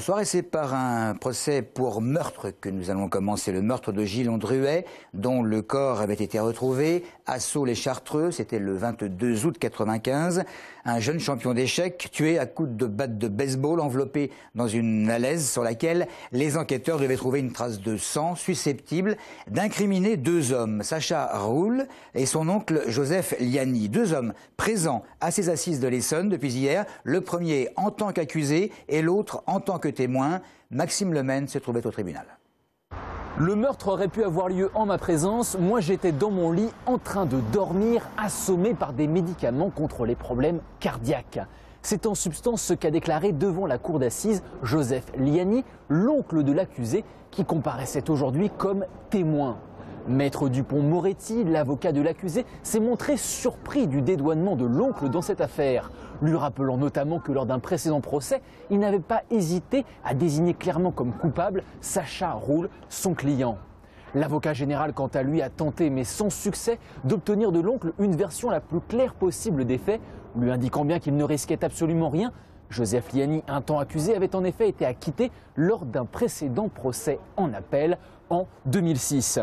Bonsoir et c'est par un procès pour meurtre que nous allons commencer. Le meurtre de Gilles Ondruet, dont le corps avait été retrouvé à Sceaux-les-Chartreux, c'était le 22 août 95. Un jeune champion d'échecs tué à coups de batte de baseball enveloppé dans une alaise sur laquelle les enquêteurs devaient trouver une trace de sang susceptible d'incriminer deux hommes, Sacha Roule et son oncle Joseph Liani. Deux hommes présents à ces assises de l'Essonne depuis hier, le premier en tant qu'accusé et l'autre en tant que témoin, Maxime Lemaine se trouvait au tribunal. Le meurtre aurait pu avoir lieu en ma présence. Moi, j'étais dans mon lit en train de dormir, assommé par des médicaments contre les problèmes cardiaques. C'est en substance ce qu'a déclaré devant la cour d'assises Joseph Liani, l'oncle de l'accusé, qui comparaissait aujourd'hui comme témoin. Maître Dupont-Moretti, l'avocat de l'accusé, s'est montré surpris du dédouanement de l'oncle dans cette affaire, lui rappelant notamment que lors d'un précédent procès, il n'avait pas hésité à désigner clairement comme coupable Sacha Roule, son client. L'avocat général, quant à lui, a tenté, mais sans succès, d'obtenir de l'oncle une version la plus claire possible des faits, lui indiquant bien qu'il ne risquait absolument rien. Joseph Liani, un temps accusé, avait en effet été acquitté lors d'un précédent procès en appel en 2006.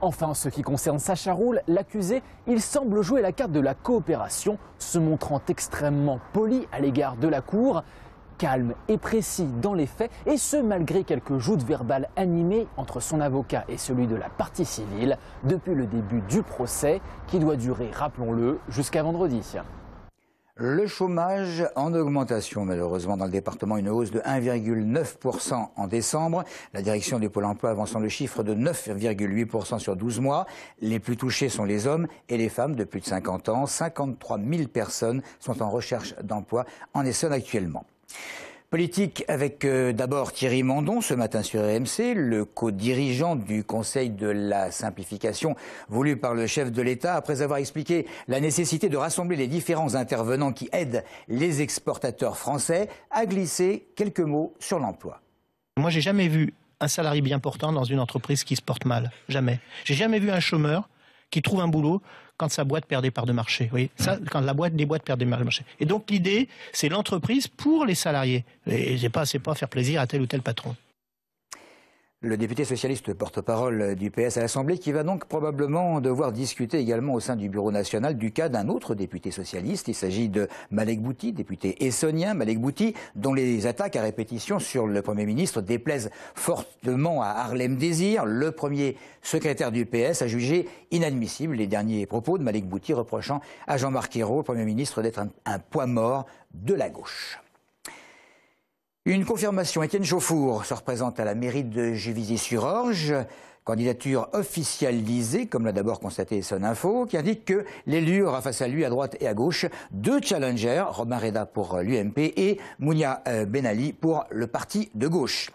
Enfin, en ce qui concerne Sacha Roule, l'accusé, il semble jouer la carte de la coopération, se montrant extrêmement poli à l'égard de la Cour, calme et précis dans les faits, et ce malgré quelques joutes verbales animées entre son avocat et celui de la partie civile depuis le début du procès, qui doit durer, rappelons-le, jusqu'à vendredi. Le chômage en augmentation, malheureusement, dans le département, une hausse de 1,9% en décembre. La direction du Pôle emploi avançant le chiffre de 9,8% sur 12 mois. Les plus touchés sont les hommes et les femmes de plus de 50 ans. 53 000 personnes sont en recherche d'emploi en Essonne actuellement. Politique avec euh, d'abord Thierry Mandon ce matin sur RMC, le co-dirigeant du Conseil de la simplification voulu par le chef de l'État, après avoir expliqué la nécessité de rassembler les différents intervenants qui aident les exportateurs français, a glissé quelques mots sur l'emploi. Moi, j'ai jamais vu un salarié bien portant dans une entreprise qui se porte mal. Jamais. J'ai jamais vu un chômeur qui trouve un boulot quand sa boîte perd des parts de marché. Oui, ça, quand la boîte des boîtes perd des parts de marché. Et donc l'idée, c'est l'entreprise pour les salariés. Et c'est pas, c'est pas faire plaisir à tel ou tel patron le député socialiste porte-parole du PS à l'Assemblée, qui va donc probablement devoir discuter également au sein du Bureau national du cas d'un autre député socialiste. Il s'agit de Malek Bouti, député essonien, Malek Bouti, dont les attaques à répétition sur le Premier ministre déplaisent fortement à Harlem Désir. Le premier secrétaire du PS a jugé inadmissible les derniers propos de Malek Bouti reprochant à Jean-Marc Ayrault, Premier ministre, d'être un, un poids mort de la gauche. Une confirmation. Étienne Chauffour se représente à la mairie de Juvisy-sur-Orge. Candidature officialisée, comme l'a d'abord constaté Son Info, qui indique que l'élu aura face à lui, à droite et à gauche, deux challengers, Robin Reda pour l'UMP et Mounia euh, Benali pour le parti de gauche.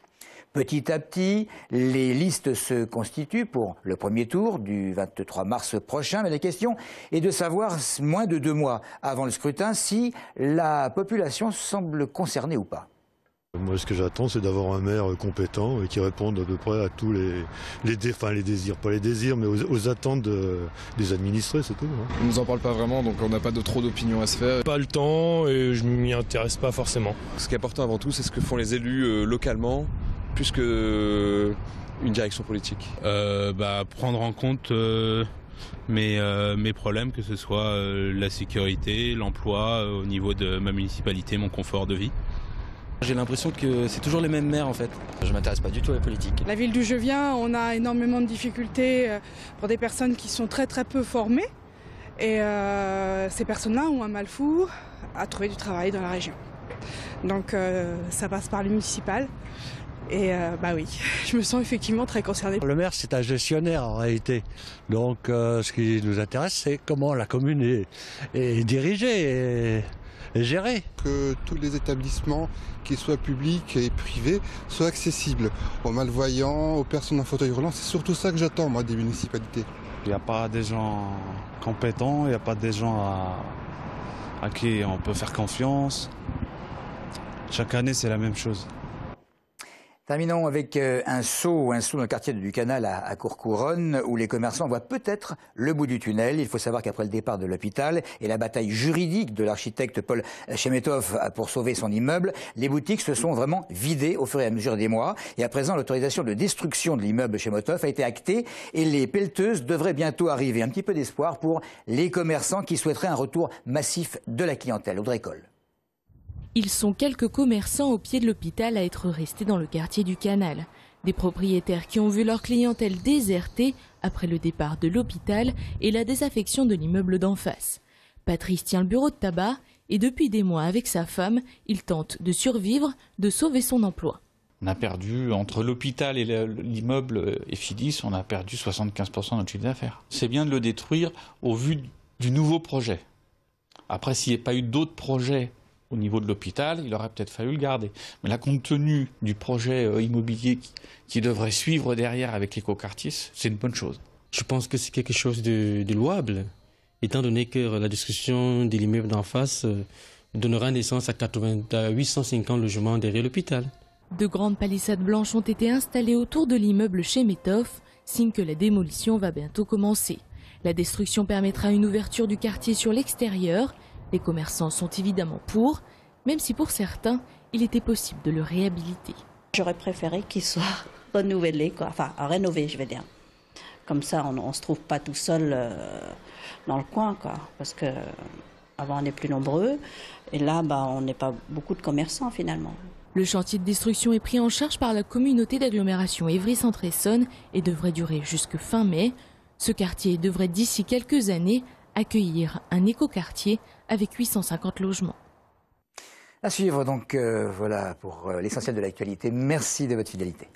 Petit à petit, les listes se constituent pour le premier tour du 23 mars prochain, mais la question est de savoir, moins de deux mois avant le scrutin, si la population semble concernée ou pas. Moi, ce que j'attends, c'est d'avoir un maire compétent et qui réponde à peu près à tous les, les, les désirs, pas les désirs, mais aux, attentes des administrés, c'est tout. Hein. On nous en parle pas vraiment, donc on n'a pas de trop d'opinions à se faire. Pas le temps et je m'y intéresse pas forcément. Ce qui est important avant tout, c'est ce que font les élus euh, localement, plus que euh, une direction politique. Euh, bah, prendre en compte mes, mes, problèmes, que ce soit la sécurité, l'emploi au niveau de ma municipalité, mon confort de vie. J'ai l'impression que c'est toujours les mêmes maires en fait. Je m'intéresse pas du tout à la politique. La ville d'où je viens, on a énormément de difficultés euh, pour des personnes qui sont très très peu formées. Et euh, ces personnes-là ont un mal fou à trouver du travail dans la région. Donc euh, ça passe par le municipal. Et bah oui, je me sens effectivement très concernée. Le maire, c'est un gestionnaire en réalité. Donc ce qui nous intéresse, c'est comment la commune est, est dirigée gérer. Que tous les établissements, qu'ils soient publics et privés, soient accessibles aux malvoyants, aux personnes en fauteuil roulant. C'est surtout ça que j'attends, moi, des municipalités. Il n'y a pas des gens compétents, il n'y a pas des gens à, à qui on peut faire confiance. Chaque année, c'est la même chose. Terminons avec euh, un saut, un saut dans le quartier du Canal à, Courcouronne, où les commerçants voient peut-être le bout du tunnel. Il faut savoir qu'après le départ de l'hôpital et la bataille juridique de l'architecte Paul Chemetov pour sauver son immeuble, les boutiques se sont vraiment vidées au fur et à mesure des mois. Et à présent, l'autorisation de destruction de l'immeuble Chemetov a été actée et les pelleteuses devraient bientôt arriver. Un petit peu d'espoir pour les commerçants qui souhaiteraient un retour massif de la clientèle. Audrey Coll. Ils sont quelques commerçants au pied de l'hôpital à être restés dans le quartier du canal. Des propriétaires qui ont vu leur clientèle désertée après le départ de l'hôpital et la désaffection de l'immeuble d'en face. Patrice tient le bureau de tabac et depuis des mois avec sa femme, il tente de survivre, de sauver son emploi. On a perdu, entre l'hôpital et l'immeuble Efilis, on a perdu 75% de notre chiffre d'affaires. C'est bien de le détruire au vu du nouveau projet. Après, s'il n'y a pas eu d'autres projets au niveau de l'hôpital, il aurait peut-être fallu le garder. Mais là, compte tenu du projet euh, immobilier qui, qui, devrait suivre derrière avec l'écoquartier, c'est une bonne chose. Je pense que c'est quelque chose de, de, louable, étant donné que la discussion de l'immeuble d'en face euh, donnera naissance à, 80, à 850 logements derrière l'hôpital. De grandes palissades blanches ont été installées autour de l'immeuble chez Metov, signe que la démolition va bientôt commencer. La destruction permettra une ouverture du quartier sur l'extérieur les commerçants sont évidemment pour, même si pour certains, il était possible de le réhabiliter. J'aurais préféré qu'il soit renouvelé, quoi. enfin rénové, je vais dire. Comme ça, on ne se trouve pas tout seul euh, dans le coin, quoi. parce que avant on est plus nombreux, et là, bah, on n'est pas beaucoup de commerçants finalement. Le chantier de destruction est pris en charge par la communauté d'agglomération Évry-Centre-Essonne et devrait durer jusque fin mai. Ce quartier devrait d'ici quelques années accueillir un écoquartier avec 850 logements. À suivre donc, euh, voilà pour euh, l'essentiel de l'actualité. Merci de votre fidélité.